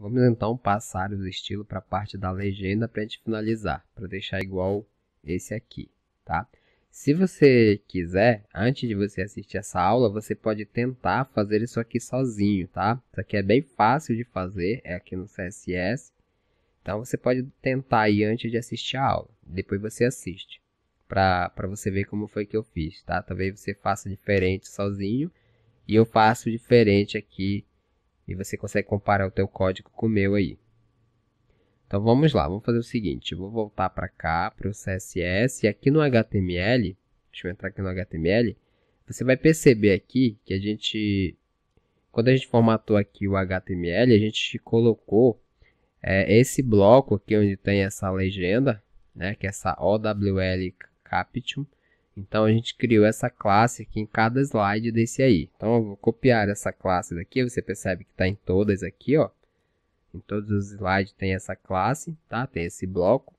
Vamos então passar os estilos para a parte da legenda para a gente finalizar, para deixar igual esse aqui, tá? Se você quiser, antes de você assistir essa aula, você pode tentar fazer isso aqui sozinho, tá? Isso aqui é bem fácil de fazer, é aqui no CSS. Então você pode tentar aí antes de assistir a aula, depois você assiste, para você ver como foi que eu fiz, tá? Talvez você faça diferente sozinho e eu faço diferente aqui e você consegue comparar o teu código com o meu aí. Então vamos lá, vamos fazer o seguinte, eu vou voltar para cá, para o CSS, e aqui no HTML, deixa eu entrar aqui no HTML, você vai perceber aqui que a gente, quando a gente formatou aqui o HTML, a gente colocou é, esse bloco aqui onde tem essa legenda, né, que é essa OWL Caption, então a gente criou essa classe aqui em cada slide desse aí. Então eu vou copiar essa classe daqui, você percebe que está em todas aqui, ó. Em todos os slides tem essa classe, tá? Tem esse bloco.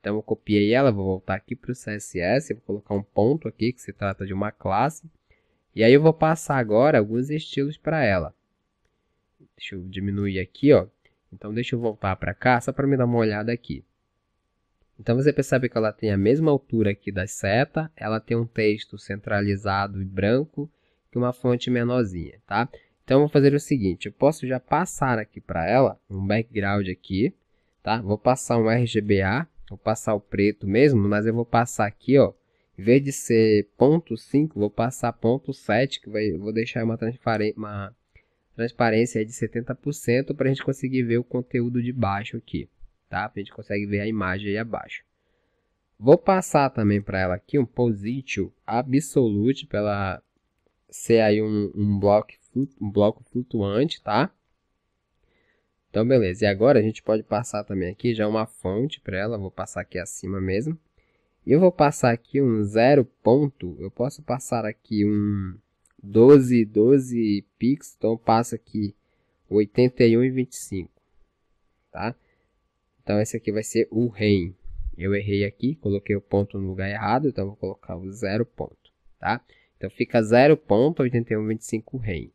Então eu copiei ela, vou voltar aqui para o CSS, vou colocar um ponto aqui que se trata de uma classe. E aí eu vou passar agora alguns estilos para ela. Deixa eu diminuir aqui, ó. Então deixa eu voltar para cá só para me dar uma olhada aqui. Então você percebe que ela tem a mesma altura aqui da seta, ela tem um texto centralizado e branco e uma fonte menorzinha, tá? Então, vou fazer o seguinte, eu posso já passar aqui para ela um background aqui, tá? Vou passar um RGBA, vou passar o preto mesmo, mas eu vou passar aqui, ó, em vez de ser ponto .5, vou passar ponto .7, que vai, vou deixar uma, transparência, uma transparência de 70% para a gente conseguir ver o conteúdo de baixo aqui, tá? A gente consegue ver a imagem aí abaixo. Vou passar também para ela aqui um position absolute, para ela ser aí um, um bloco um bloco flutuante, tá? Então, beleza. E agora a gente pode passar também aqui já uma fonte para ela. Vou passar aqui acima mesmo. E eu vou passar aqui um zero ponto. Eu posso passar aqui um 12, 12 pixels. Então, eu passo aqui 81 e 25, tá? Então, esse aqui vai ser o REM. Eu errei aqui, coloquei o ponto no lugar errado. Então, vou colocar o zero ponto, tá? Então, fica 0.8125 REM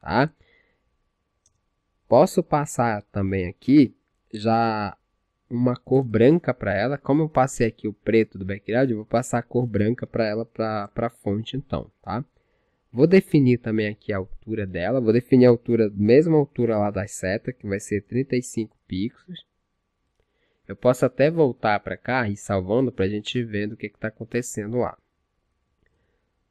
tá? Posso passar também aqui já uma cor branca para ela. Como eu passei aqui o preto do background, eu vou passar a cor branca para ela para a fonte então, tá? Vou definir também aqui a altura dela. Vou definir a altura, mesma altura lá da seta, que vai ser 35 pixels. Eu posso até voltar para cá e salvando para a gente ver o que está acontecendo lá.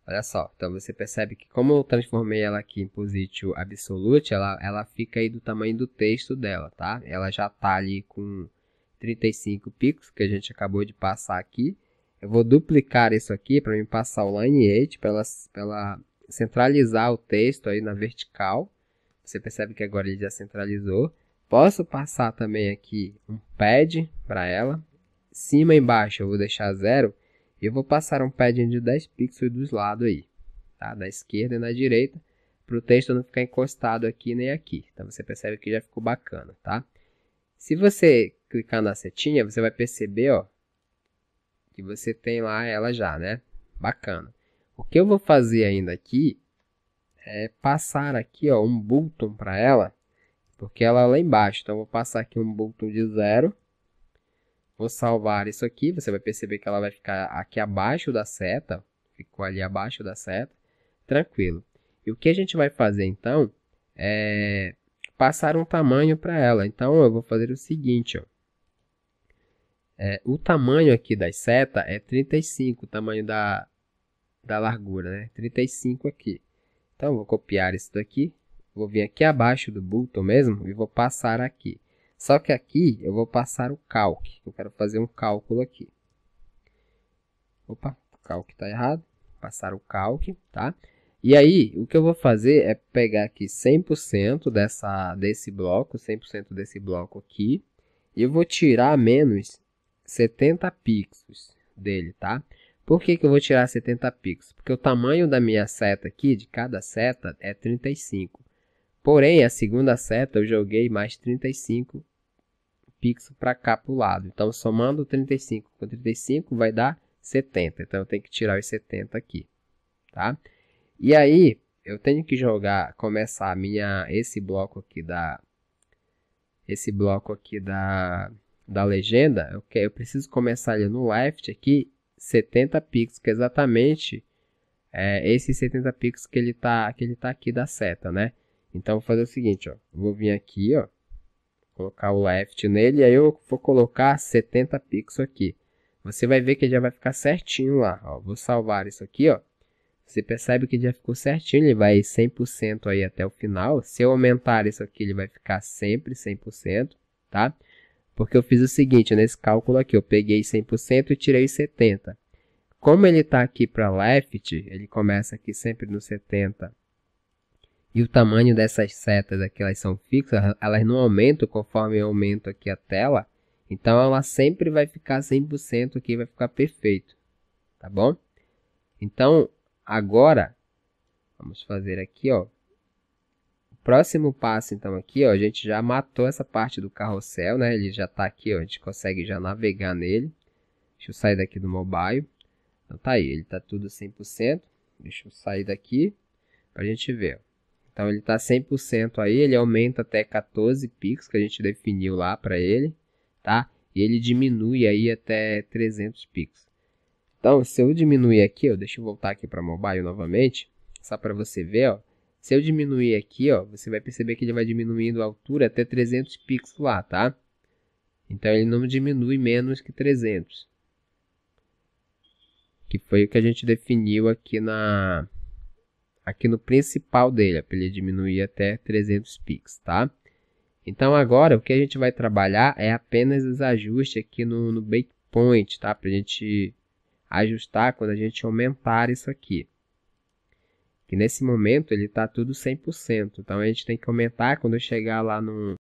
Olha só, então você percebe que como eu transformei ela aqui em Position Absolute, ela, ela fica aí do tamanho do texto dela, tá? Ela já está ali com 35 pixels, que a gente acabou de passar aqui. Eu vou duplicar isso aqui para me passar o Line 8, para ela, ela centralizar o texto aí na vertical. Você percebe que agora ele já centralizou. Posso passar também aqui um pad para ela. Cima e embaixo eu vou deixar zero eu vou passar um padding de 10 pixels dos lados aí, tá? Da esquerda e da direita, para o texto não ficar encostado aqui nem aqui. Então você percebe que já ficou bacana, tá? Se você clicar na setinha, você vai perceber, ó, que você tem lá ela já, né? Bacana. O que eu vou fazer ainda aqui é passar aqui, ó, um button para ela, porque ela é lá embaixo. Então eu vou passar aqui um button de zero Vou salvar isso aqui, você vai perceber que ela vai ficar aqui abaixo da seta, ficou ali abaixo da seta, tranquilo. E o que a gente vai fazer então é passar um tamanho para ela. Então eu vou fazer o seguinte, ó. É, o tamanho aqui da seta é 35, o tamanho da, da largura, né? 35 aqui. Então, vou copiar isso daqui, vou vir aqui abaixo do button mesmo e vou passar aqui. Só que aqui eu vou passar o calc. Eu quero fazer um cálculo aqui. Opa, o calc está errado. Passar o calc, tá? E aí, o que eu vou fazer é pegar aqui 100% dessa, desse bloco, 100% desse bloco aqui. E eu vou tirar menos 70 pixels dele, tá? Por que, que eu vou tirar 70 pixels? Porque o tamanho da minha seta aqui, de cada seta, é 35. Porém, a segunda seta eu joguei mais 35 pixels para cá para o lado. Então, somando 35 com 35 vai dar 70. Então, eu tenho que tirar os 70 aqui. Tá? E aí, eu tenho que jogar, começar minha, esse bloco aqui da, esse bloco aqui da, da legenda, eu, eu preciso começar ali no left aqui, 70 pixels, que é exatamente é, esses 70 pixels que ele tá, que ele tá aqui da seta, né? Então, vou fazer o seguinte, ó, vou vir aqui, ó, colocar o left nele, e aí eu vou colocar 70 pixels aqui. Você vai ver que já vai ficar certinho lá, ó, vou salvar isso aqui, ó. Você percebe que já ficou certinho, ele vai 100% aí até o final. Se eu aumentar isso aqui, ele vai ficar sempre 100%, tá? Porque eu fiz o seguinte, nesse cálculo aqui, eu peguei 100% e tirei 70%. Como ele está aqui para left, ele começa aqui sempre no 70%. E o tamanho dessas setas aqui, elas são fixas, elas não aumentam conforme eu aumento aqui a tela. Então, ela sempre vai ficar 100% aqui, vai ficar perfeito. Tá bom? Então, agora, vamos fazer aqui, ó, Próximo passo, então, aqui, ó, a gente já matou essa parte do carrossel, né? Ele já está aqui, ó, a gente consegue já navegar nele. Deixa eu sair daqui do mobile. Então, tá aí, ele está tudo 100%. Deixa eu sair daqui para a gente ver. Então, ele está 100% aí, ele aumenta até 14 pixels que a gente definiu lá para ele, tá? E ele diminui aí até 300 pixels. Então, se eu diminuir aqui, ó, deixa eu voltar aqui para mobile novamente, só para você ver, ó, se eu diminuir aqui, ó, você vai perceber que ele vai diminuindo a altura até 300 pixels lá, tá? Então ele não diminui menos que 300. Que foi o que a gente definiu aqui na aqui no principal dele, para ele diminuir até 300 pixels, tá? Então agora o que a gente vai trabalhar é apenas os ajustes aqui no, no breakpoint, tá? Para a gente ajustar quando a gente aumentar isso aqui que nesse momento ele está tudo 100%. Então a gente tem que aumentar quando chegar lá no,